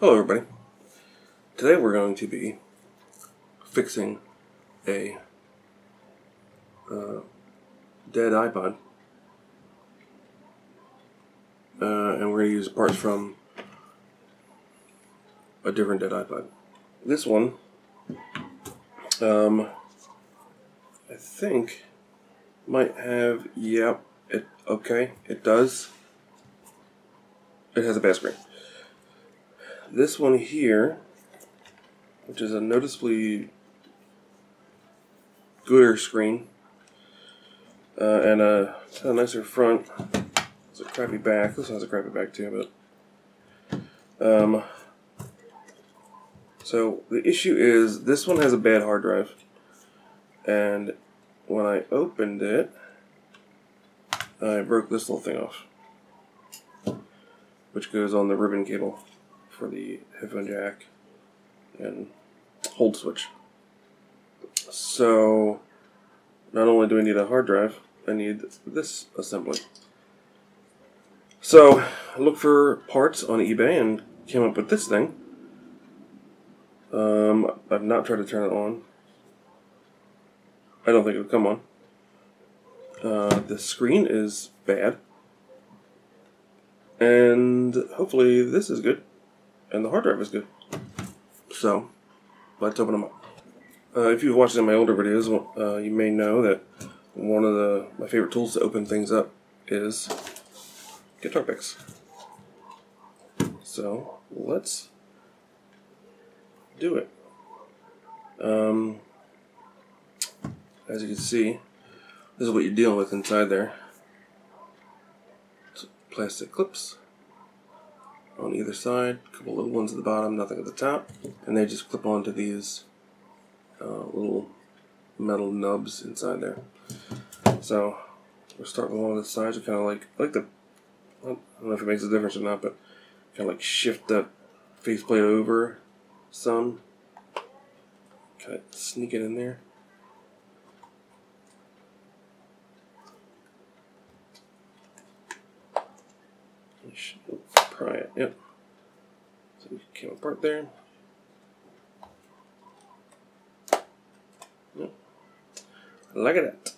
Hello, everybody. Today we're going to be fixing a uh, dead iPod, uh, and we're going to use parts from a different dead iPod. This one, um, I think, might have. Yep, it okay. It does. It has a bad screen. This one here, which is a noticeably gooder screen, uh, and a, a nicer front. It's a crappy back. This one has a crappy back too, but um. So the issue is this one has a bad hard drive, and when I opened it, I broke this little thing off, which goes on the ribbon cable for the headphone jack and hold switch. So not only do I need a hard drive, I need this assembly. So I looked for parts on eBay and came up with this thing. Um, I've not tried to turn it on. I don't think it'll come on. Uh, the screen is bad. And hopefully this is good. And the hard drive is good. So, let's open them up. Uh, if you've watched any of my older videos, uh, you may know that one of the my favorite tools to open things up is guitar picks. So, let's do it. Um, as you can see, this is what you're dealing with inside there. It's plastic clips on either side, a couple little ones at the bottom, nothing at the top, and they just clip onto these uh, little metal nubs inside there. So we'll start with one of the sides. We kind of like like the I don't know if it makes a difference or not, but kind of like shift that faceplate over some, kind of sneak it in there. Pry it. Yep. So it came apart there. Yep. Look at that.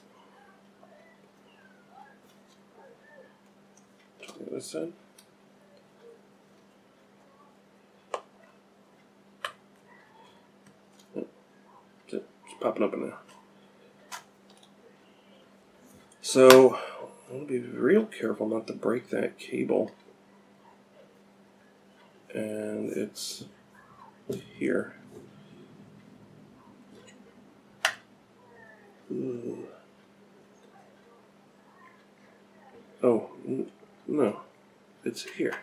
This side. Yep. Just popping up in there. So, I want to be real careful not to break that cable and it's here. Ooh. Oh, no, it's here.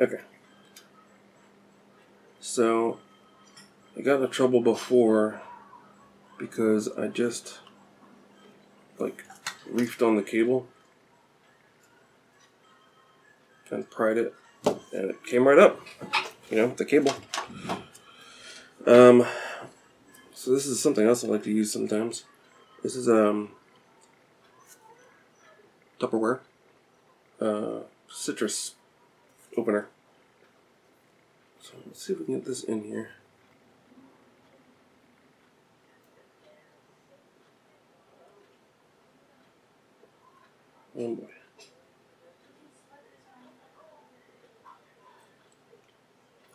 Okay. So, I got into trouble before because I just, like, reefed on the cable. And pried it and it came right up you know the cable. Um so this is something else I like to use sometimes. This is um Tupperware uh, citrus opener. So let's see if we can get this in here Boy. I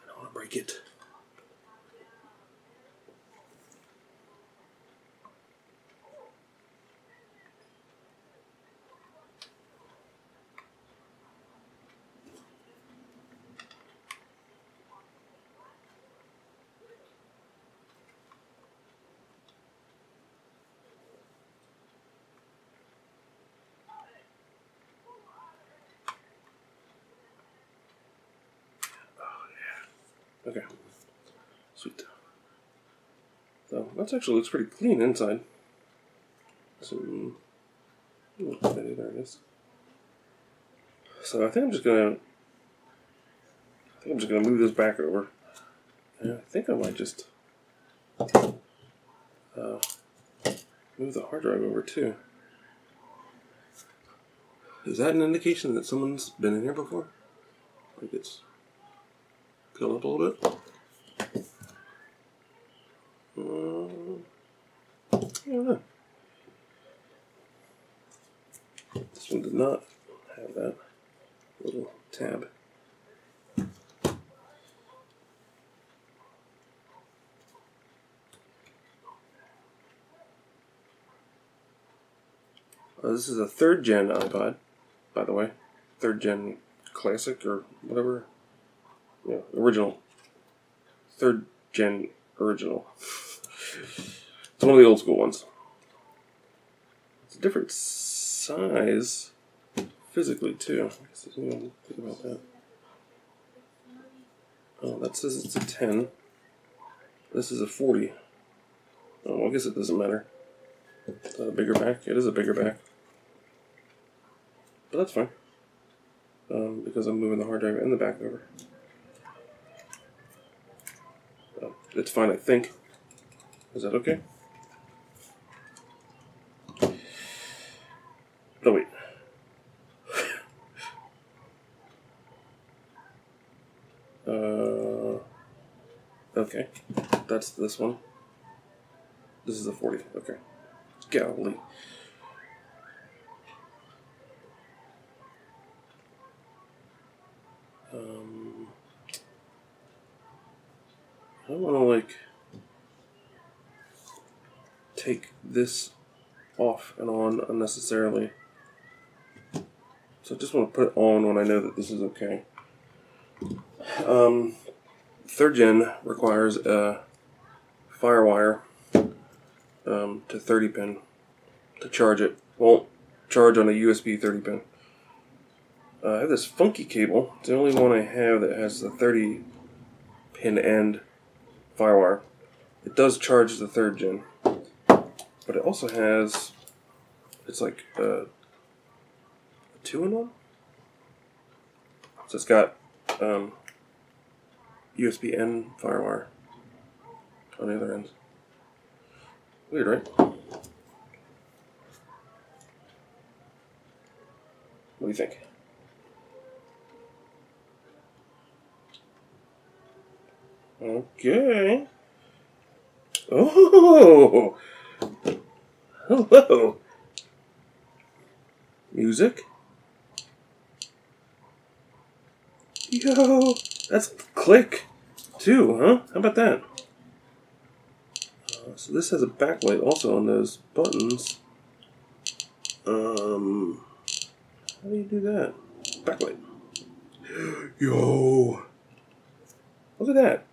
don't want to break it. Okay. Sweet. So that actually looks pretty clean inside. Some there it is. So I think I'm just gonna I think I'm just gonna move this back over. And I think I might just uh, move the hard drive over too. Is that an indication that someone's been in here before? Like it's a little bit? Know. This one did not have that little tab. Uh, this is a third gen iPod, by the way. Third gen classic or whatever. Yeah, original. Third gen original. it's one of the old school ones. It's a different size physically too. I guess think about that. Oh, that says it's a 10. This is a 40. Oh, I guess it doesn't matter. Is that a bigger back? It is a bigger back. But that's fine. Um, because I'm moving the hard drive and the back over. Oh, it's fine, I think. Is that okay? Oh, wait. uh, okay. That's this one. This is a 40. Okay. Golly. Um, I don't want to like take this off and on unnecessarily. So I just want to put it on when I know that this is okay. Um, third gen requires a FireWire um, to 30 pin to charge it. Won't charge on a USB 30 pin. Uh, I have this funky cable. It's the only one I have that has the 30 pin end FireWire. It does charge the third gen, but it also has. It's like a, a two in one. So it's got um, USB N FireWire on the other ends. Weird, right? What do you think? Okay. Oh! Hello! Music? Yo! That's click, too, huh? How about that? Uh, so this has a backlight also on those buttons. Um, how do you do that? Backlight. Yo! Look at that.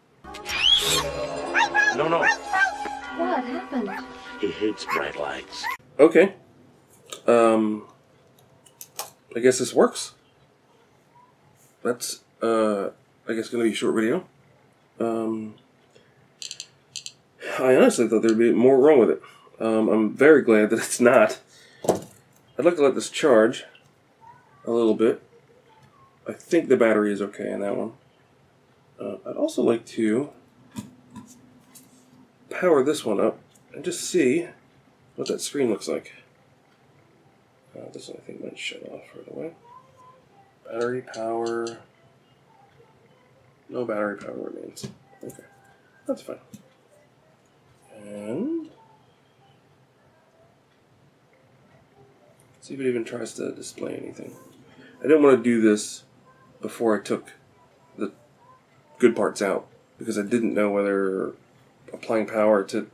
No, no. What happened? He hates bright lights. Okay. Um, I guess this works. That's, uh, I guess going to be a short video. Um, I honestly thought there'd be more wrong with it. Um, I'm very glad that it's not. I'd like to let this charge a little bit. I think the battery is okay in that one. Uh, I'd also like to power this one up and just see what that screen looks like. Uh, this one I think might shut off right away. Battery power. No battery power remains. Okay, that's fine. And see if it even tries to display anything. I didn't want to do this before I took the good parts out because I didn't know whether applying power to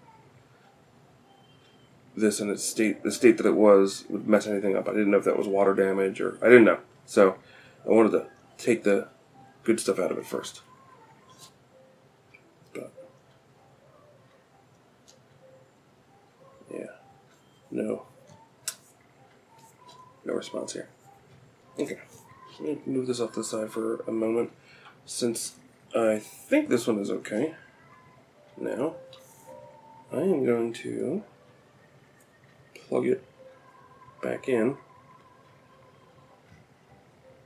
this in its state, the state that it was, would mess anything up. I didn't know if that was water damage or I didn't know. So I wanted to take the good stuff out of it first. But yeah, no, no response here. Okay, let me move this off to the side for a moment, since I think this one is okay. Now, I am going to plug it back in.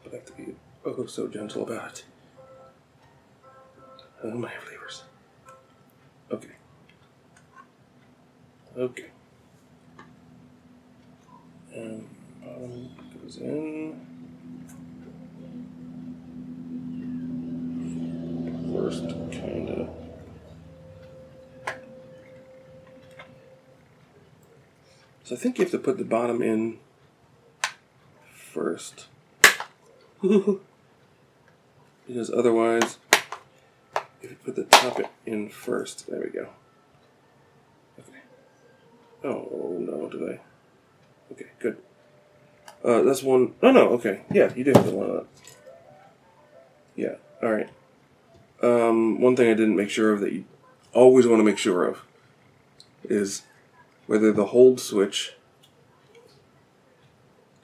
I have to be oh so gentle about it. Oh my flavors. Okay. Okay. And bottom, Goes in. First, kinda. So I think you have to put the bottom in first. because otherwise, if you put the top in first, there we go. Okay. Oh no, did I? Okay, good. Uh, that's one. Oh no, okay. Yeah, you did put one up. Yeah, alright. Um, one thing I didn't make sure of that you always want to make sure of is whether the hold switch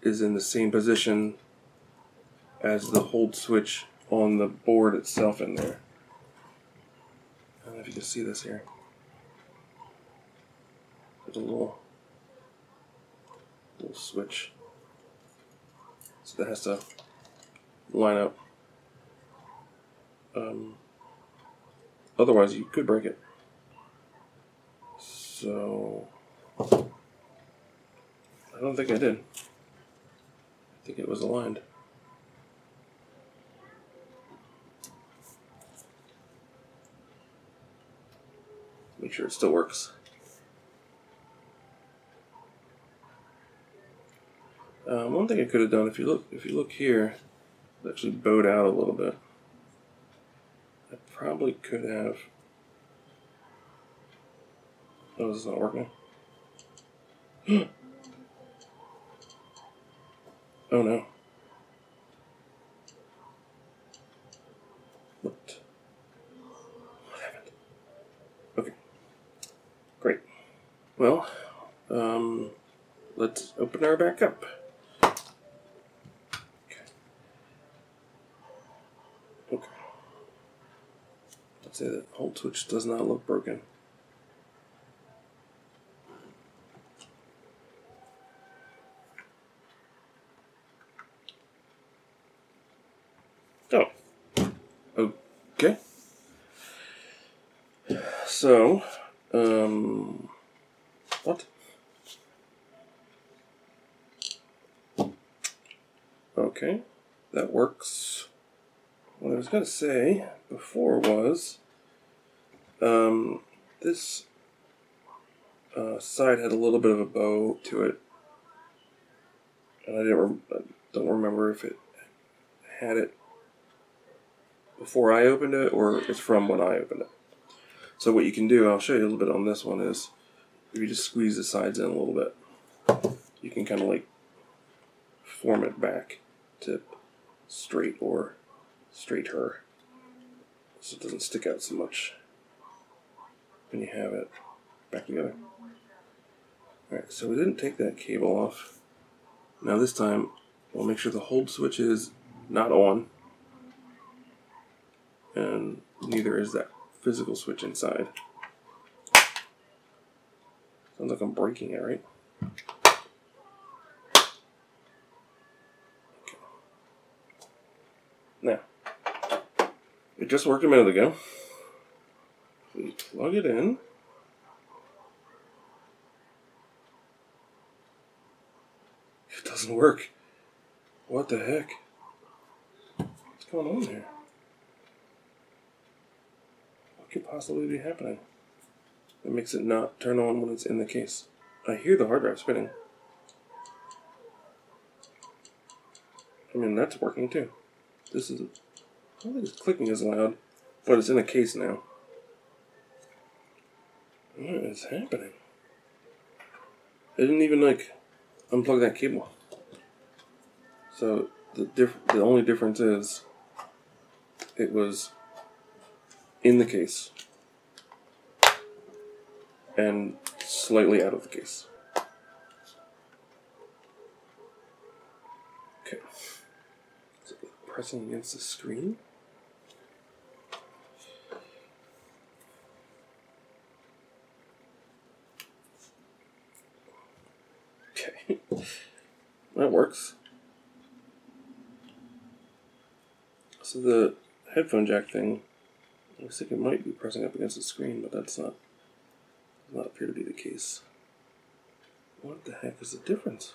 is in the same position as the hold switch on the board itself in there. I don't know if you can see this here. There's a little little switch. So that has to line up. Um, otherwise, you could break it. So, I don't think I did. I think it was aligned. Make sure it still works. Um, one thing I could have done, if you look, if you look here, it actually bowed out a little bit. I probably could have. Oh, this is not working. oh no. What? What happened? Okay. Great. Well, um, let's open her back up. Okay. Let's say that hold switch does not look broken. Oh. Okay. So, um, what? Okay, that works. What I was going to say before was um, this uh, side had a little bit of a bow to it, and I didn't rem- I don't remember if it had it before I opened it or it's from when I opened it. So what you can do, I'll show you a little bit on this one is if you just squeeze the sides in a little bit, you can kind of like form it back to straight or straight her so it doesn't stick out so much when you have it back together. Alright, so we didn't take that cable off. Now this time we'll make sure the hold switch is not on and neither is that physical switch inside. Sounds like I'm breaking it, right? Okay. Now, it just worked a minute ago. We plug it in. It doesn't work. What the heck? What's going on there? What could possibly be happening? That makes it not turn on when it's in the case. I hear the hard drive spinning. I mean, that's working too. This is. I don't think it's clicking as loud, but it's in a case now. What is happening? I didn't even like unplug that cable. So the diff- the only difference is it was in the case and slightly out of the case. Okay. Pressing against the screen. Okay. That works. So the headphone jack thing Looks like it might be pressing up against the screen, but that's not does not appear to be the case. What the heck is the difference?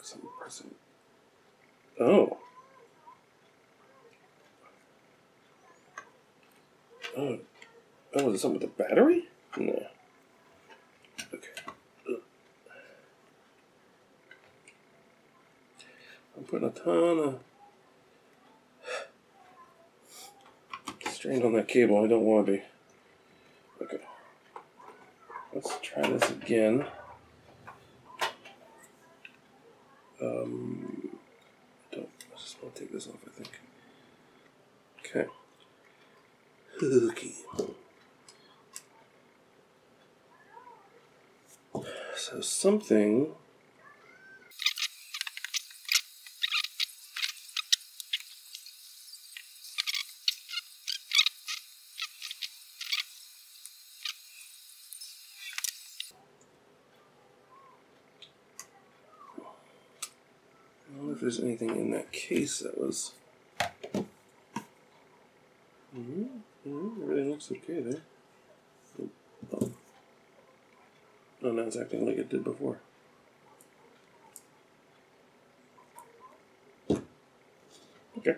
Some pressing. Oh. Oh. Oh, is it something with the battery? No. Putting a ton of strain on that cable. I don't want to be. Okay. Let's try this again. Um, don't. I just want to take this off. I think. Okay. Okay. So something. There's anything in that case that was. Mm-hmm. Mm-hmm. Everything looks okay there. Oh. Oh, now it's acting like it did before. Okay.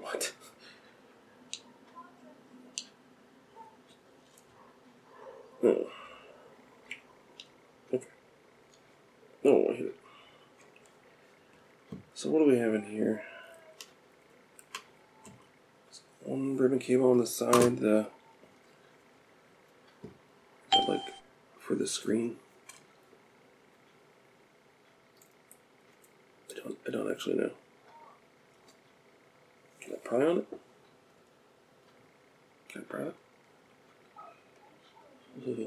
What? Oh. Okay. Oh, I hit it. So what do we have in here? Ribbon on the side, the like for the screen. I don't I don't actually know. Can I pry on it? Can I pry it? Ugh.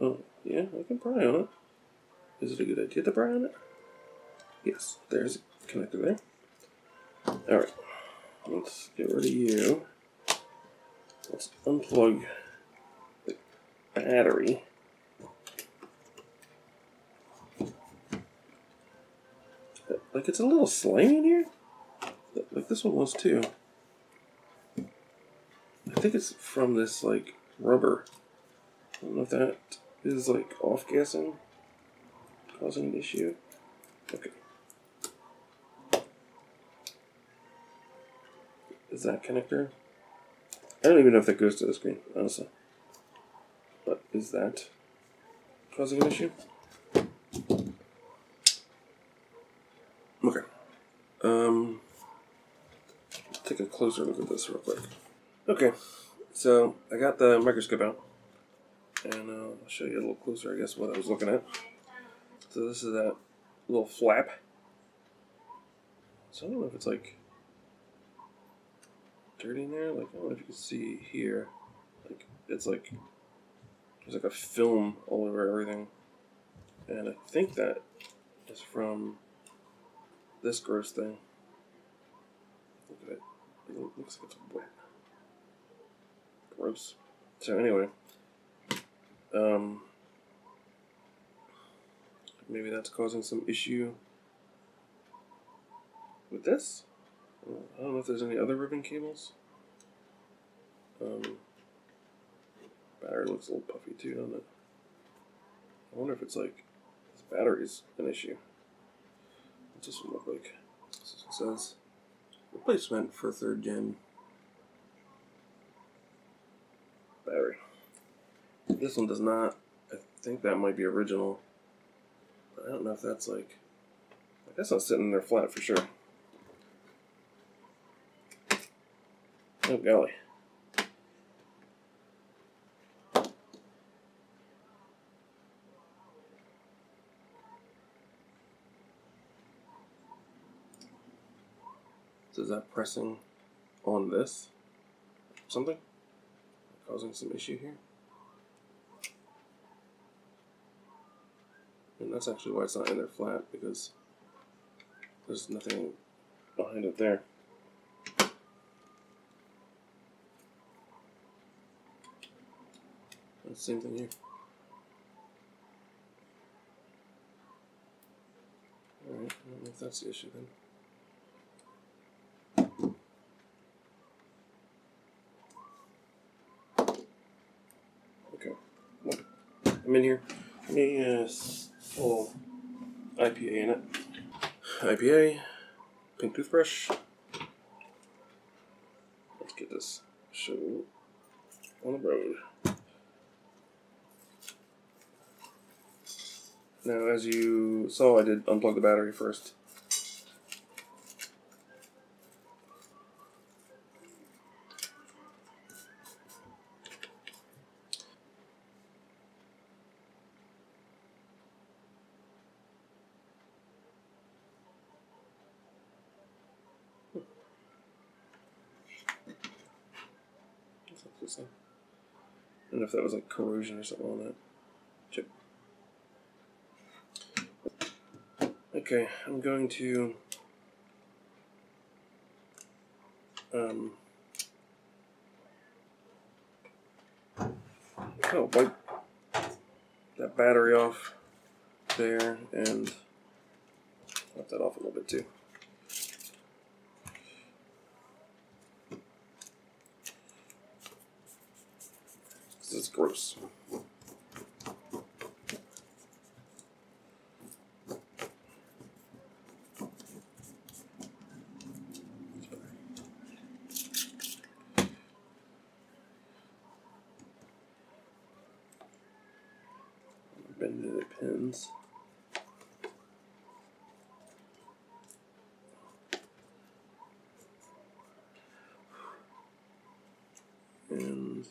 Oh, yeah, I can pry on it. Is it a good idea to pry on it? Yes, there's a connector there. Alright, let's get rid of you. Let's unplug the battery. Like it's a little slimy in here? Like this one was too. I think it's from this like rubber. I don't know if that is like off gassing, causing an issue. Okay. That connector? I don't even know if that goes to the screen, honestly. But is that causing an issue? Okay. Um, take a closer look at this real quick. Okay, so I got the microscope out, and uh, I'll show you a little closer, I guess, what I was looking at. So this is that little flap. So I don't know if it's like dirty in there. Like I don't know if you can see here. Like it's like there's like a film all over everything, and I think that is from this gross thing. Look at it. It looks like it's wet. Gross. So anyway, um, maybe that's causing some issue with this. I don't know if there's any other ribbon cables. Um, battery looks a little puffy too, doesn't it? I wonder if it's like this battery's an issue. What's this one look like? This says replacement for third gen battery. This one does not. I think that might be original. But I don't know if that's like. I guess not sitting there flat for sure. Oh golly. So is that pressing on this? Something? Causing some issue here? And that's actually why it's not in there flat, because there's nothing behind it there. same thing here. Alright, I don't know if that's the issue then. Okay, I'm in here. Let me uh, pull IPA in it. IPA, pink toothbrush. Let's get this show on the road. Now, as you saw, I did unplug the battery first. Know if that was like corrosion or something on that Okay, I'm going to um oh wipe that battery off there and wipe that off a little bit too. This is gross. Bend the pins. And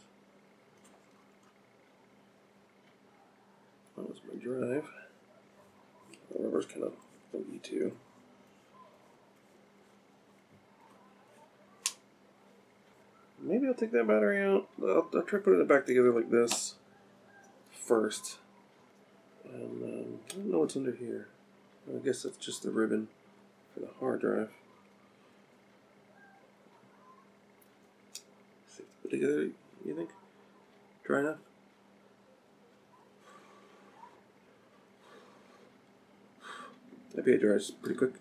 that was my drive. The rubber's kind of funky too. Maybe I'll take that battery out. I'll, I'll try putting it back together like this first. And um, I don't know what's under here. I guess that's just the ribbon for the hard drive. Put together, you think? Dry enough? IPA dries pretty quick.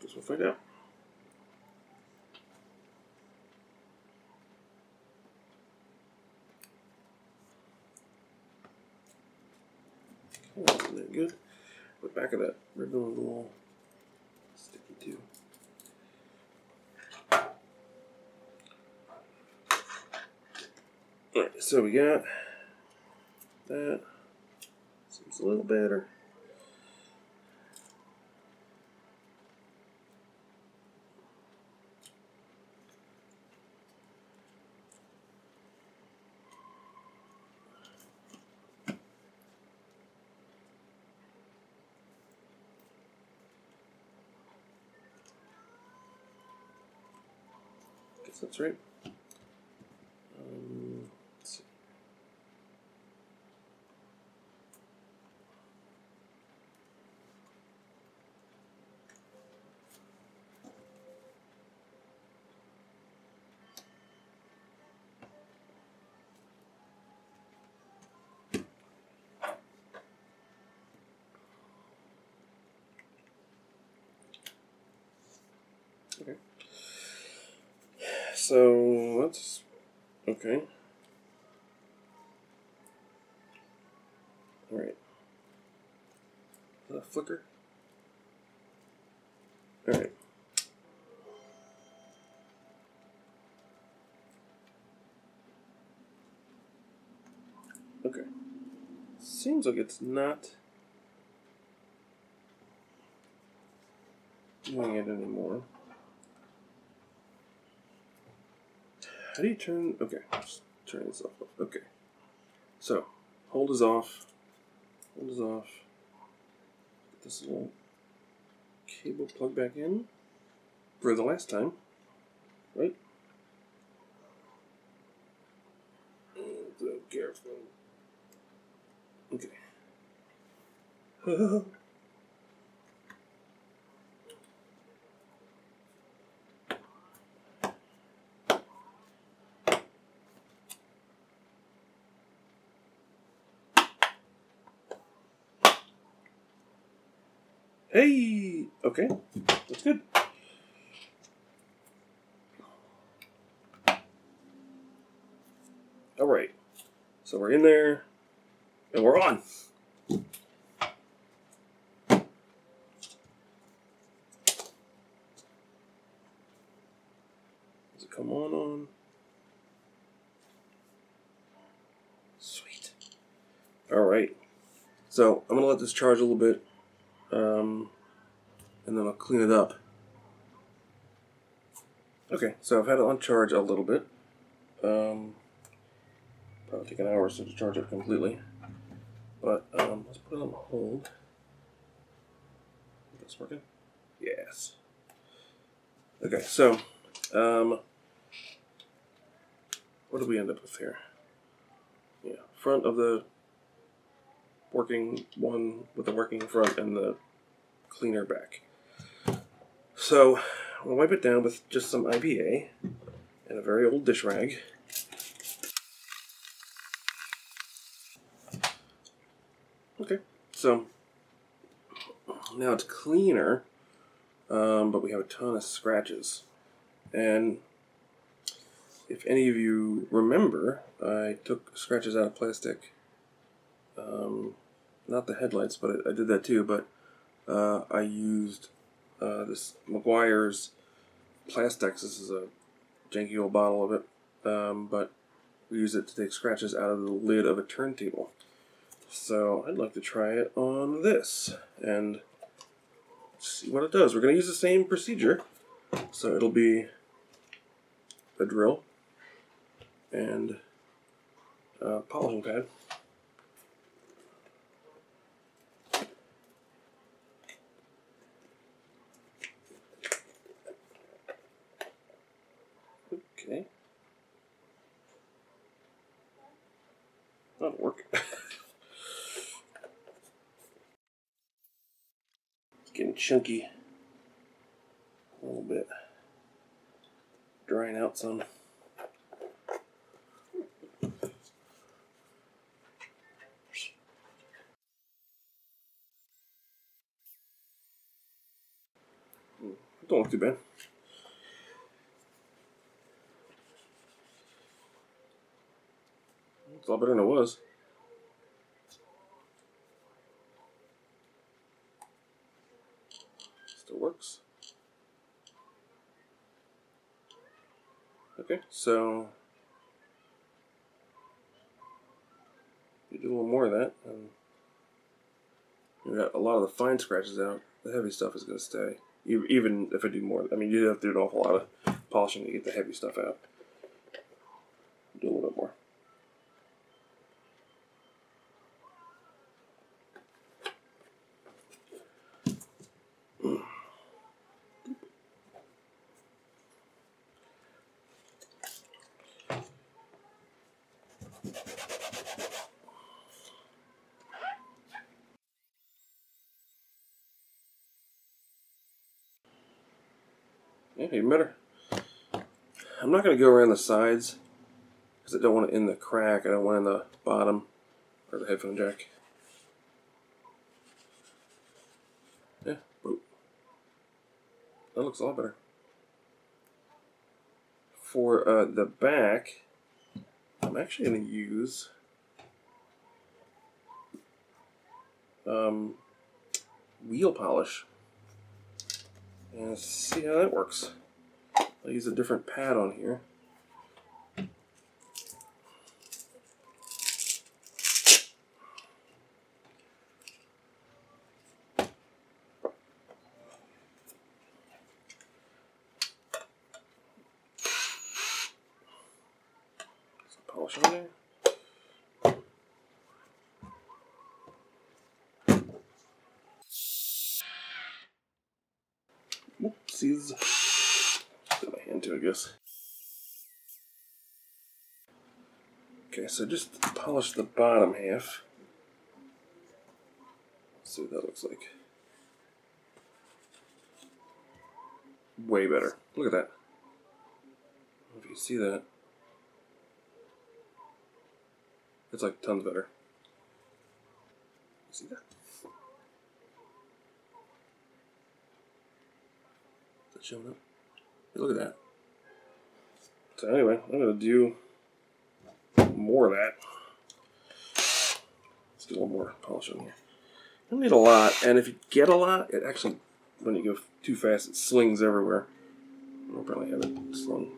Guess we'll find out. Oh, isn't that good? The back of that ribbon was a little sticky too. Alright, so we got that. Seems a little better. Guess that's right. Um, let's see. Okay. So let's okay. All right. Flicker? All right. Okay. Seems like it's not doing it anymore. How do you turn? Okay, just turn this off. Okay, so hold is off. Hold is off. Get this little cable plug back in for the last time, right? So uh, careful. Okay. Hey, okay, that's good. All right, So we're in there, and we're on. Does it come on on? Sweet. All right. So I'm gonna let this charge a little bit, um, and then I'll clean it up. Okay, so I've had it on charge a little bit. Um, probably take an hour or so to charge it completely. But um, let's put it on hold. Is this working? Yes. Okay, so um, what do we end up with here? Yeah, front of the working one with the working front and the cleaner back. So I'll wipe it down with just some IPA and a very old dish rag. Okay, so now it's cleaner, um, but we have a ton of scratches. And if any of you remember, I took scratches out of plastic. Um, not the headlights, but I, I did that too. But uh, I used uh, this Meguiar's PlastX. This is a janky old bottle of it, um, but we use it to take scratches out of the lid of a turntable. So I'd like to try it on this and see what it does. We're going to use the same procedure. So it'll be a drill and a polishing pad. Okay. That'll work. it's getting chunky a little bit. Drying out some. Hmm, Don't look too bad. A lot better than it was. Still works. Okay, so you do a little more of that, and you got a lot of the fine scratches out. The heavy stuff is going to stay, even if I do more. I mean, you have to do an awful lot of polishing to get the heavy stuff out. Do a little bit more. Yeah, even better. I'm not going to go around the sides because I don't want it in the crack. I don't want it in the bottom or the headphone jack. Yeah, boop. That looks a lot better. For uh, the back, I'm actually going to use um, wheel polish. And see how that works. I'll use a different pad on here. Polish on there. Put my hand to it, I guess. Okay, so just polish the bottom half. Let's see what that looks like. Way better. Look at that. If you see that. It's like tons better. See that? Showing up? Hey, look at that. So anyway, I'm gonna do more of that. Let's do a little more polish on here. You don't need a lot, and if you get a lot, it actually, when you go too fast, it slings everywhere. I'll probably have it slung.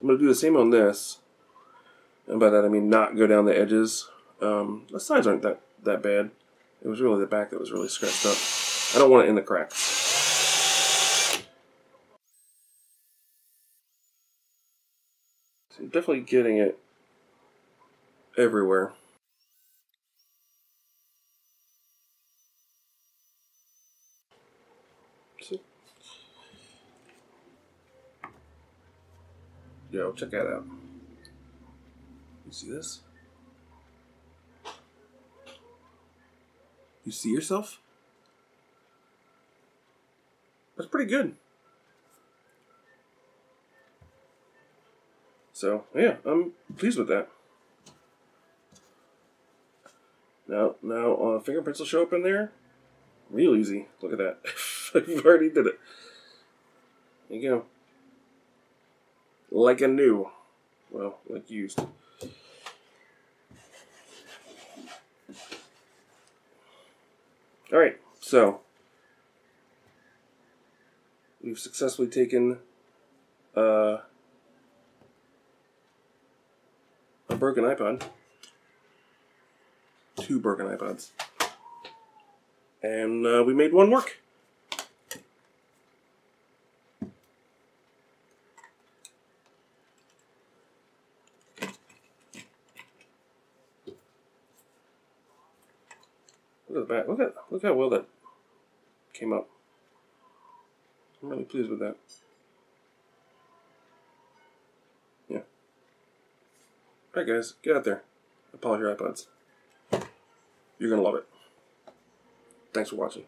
I'm going to do the same on this. And by that I mean not go down the edges. Um, the sides aren't that, that bad. It was really the back that was really scratched up. I don't want it in the cracks. So I'm definitely getting it everywhere. See? Yo, check that out. You see this? You see yourself? That's pretty good. So, yeah, I'm pleased with that. Now, now, uh, fingerprints will show up in there. Real easy. Look at that. I've already did it. There you go. Like a new. Well, like used. All right, so we've successfully taken uh, a broken iPod, two broken iPods, and uh, we made one work. Back. Look at look how well that came up. I'm really pleased with that. Yeah. Alright guys, get out there. Polish your iPods. You're gonna love it. Thanks for watching.